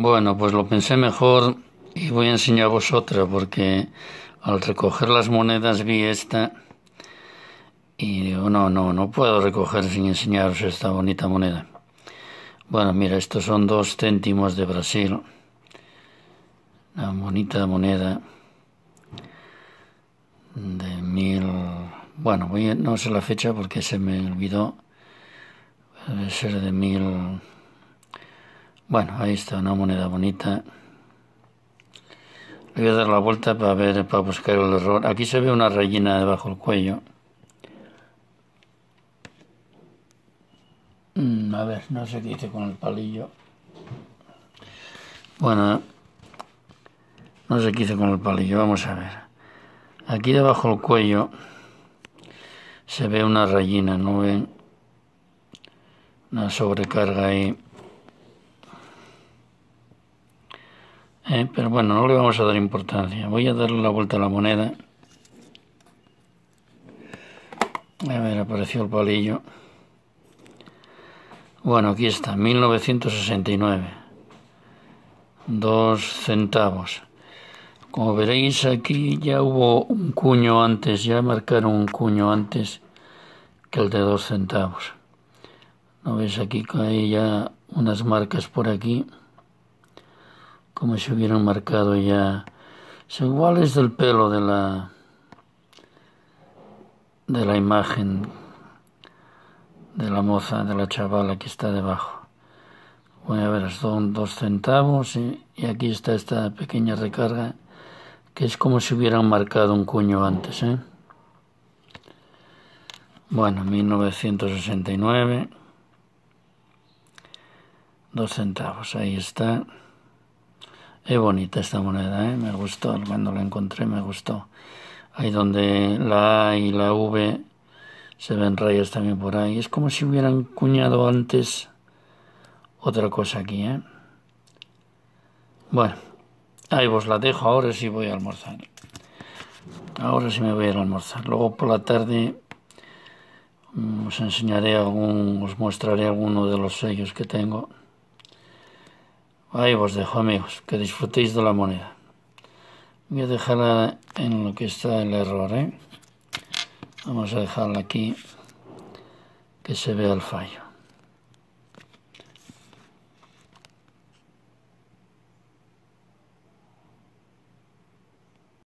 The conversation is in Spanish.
Bueno, pues lo pensé mejor y voy a enseñaros otra porque al recoger las monedas vi esta y digo, no, no, no puedo recoger sin enseñaros esta bonita moneda. Bueno, mira, estos son dos céntimos de Brasil. Una bonita moneda de mil... Bueno, voy no sé la fecha porque se me olvidó. Debe ser de mil... Bueno, ahí está, una moneda bonita. Le voy a dar la vuelta para ver, para buscar el error. Aquí se ve una rayina debajo del cuello. Mm, a ver, no sé qué hice con el palillo. Bueno, no sé qué hice con el palillo, vamos a ver. Aquí debajo del cuello se ve una rayina, ¿no ven? Una sobrecarga ahí. Eh, pero bueno, no le vamos a dar importancia. Voy a darle la vuelta a la moneda. A ver, apareció el palillo. Bueno, aquí está, 1969. Dos centavos. Como veréis aquí ya hubo un cuño antes, ya marcaron un cuño antes que el de dos centavos. ¿No veis aquí que hay ya unas marcas por aquí? Como si hubieran marcado ya. Son iguales del pelo de la de la imagen de la moza, de la chavala que está debajo. Voy a ver, son dos centavos y, aquí está esta pequeña recarga que es como si hubieran marcado un cuño antes. ¿eh? Bueno, 1969, dos centavos, ahí está. Es bonita esta moneda, ¿eh? me gustó, cuando la encontré me gustó. Ahí donde la A y la V se ven rayas también por ahí. Es como si hubieran cuñado antes otra cosa aquí. ¿eh? Bueno, ahí vos la dejo, ahora sí voy a almorzar. Ahora sí me voy a ir a almorzar. Luego por la tarde mm, os enseñaré algún, os mostraré alguno de los sellos que tengo. Ahí os dejo amigos, que disfrutéis de la moneda. Voy a dejarla en lo que está el error, ¿eh? Vamos a dejarla aquí, que se vea el fallo.